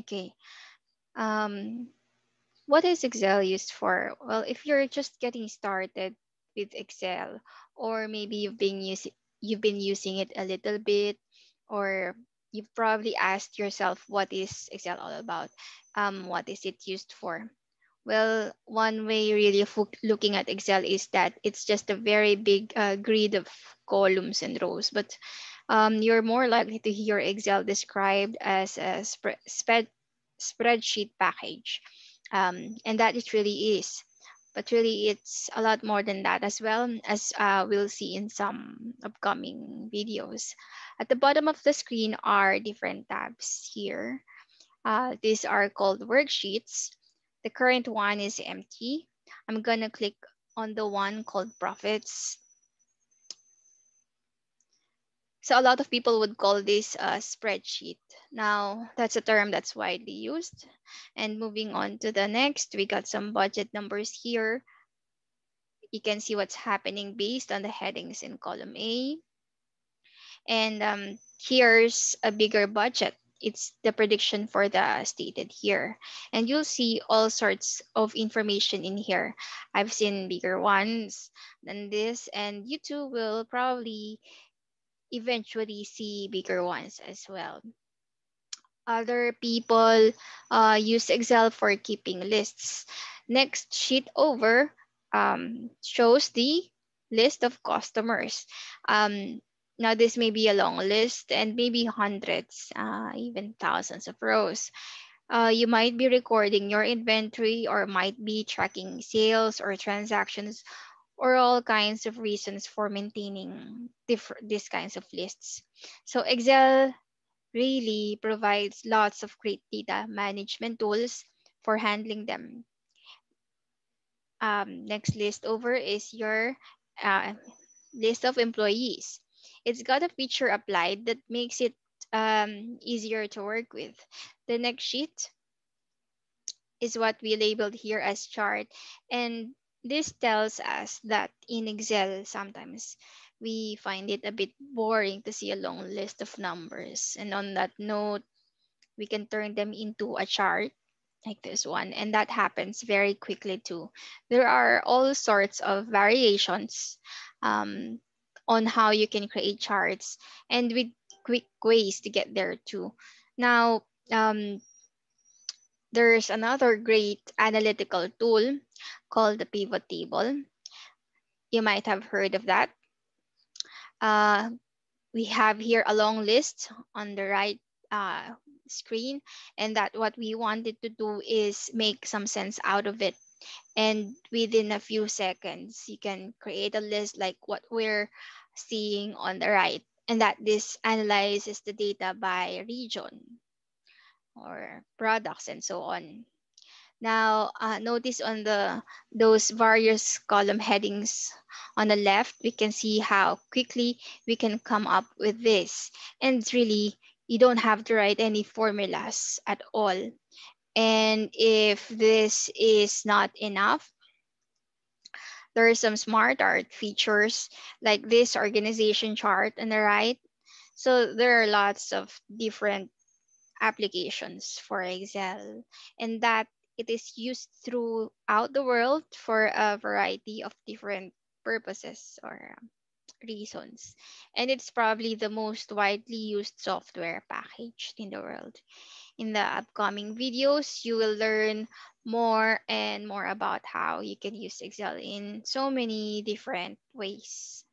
Okay. Um, what is Excel used for? Well, if you're just getting started with Excel, or maybe you've been using you've been using it a little bit, or you've probably asked yourself, what is Excel all about? Um, what is it used for? Well, one way really of looking at Excel is that it's just a very big uh, grid of columns and rows, but um, you're more likely to hear Excel described as a spread, spreadsheet package. Um, and that it really is. But really, it's a lot more than that as well, as uh, we'll see in some upcoming videos. At the bottom of the screen are different tabs here. Uh, these are called worksheets. The current one is empty. I'm gonna click on the one called profits so a lot of people would call this a spreadsheet. Now, that's a term that's widely used. And moving on to the next, we got some budget numbers here. You can see what's happening based on the headings in column A. And um, here's a bigger budget. It's the prediction for the stated here. And you'll see all sorts of information in here. I've seen bigger ones than this, and you too will probably eventually see bigger ones as well. Other people uh, use Excel for keeping lists. Next sheet over um, shows the list of customers. Um, now this may be a long list and maybe hundreds, uh, even thousands of rows. Uh, you might be recording your inventory or might be tracking sales or transactions or all kinds of reasons for maintaining different these kinds of lists. So Excel really provides lots of great data management tools for handling them. Um, next list over is your uh, list of employees. It's got a feature applied that makes it um, easier to work with. The next sheet is what we labeled here as chart. And this tells us that in Excel, sometimes we find it a bit boring to see a long list of numbers. And on that note, we can turn them into a chart like this one. And that happens very quickly too. There are all sorts of variations um, on how you can create charts and with quick ways to get there too. Now, um, there's another great analytical tool called the pivot table. You might have heard of that. Uh, we have here a long list on the right uh, screen and that what we wanted to do is make some sense out of it. And within a few seconds, you can create a list like what we're seeing on the right and that this analyzes the data by region or products and so on. Now, uh, notice on the those various column headings on the left, we can see how quickly we can come up with this. And really, you don't have to write any formulas at all. And if this is not enough, there are some smart art features like this organization chart on the right. So there are lots of different applications for Excel and that it is used throughout the world for a variety of different purposes or um, reasons. And it's probably the most widely used software package in the world. In the upcoming videos, you will learn more and more about how you can use Excel in so many different ways.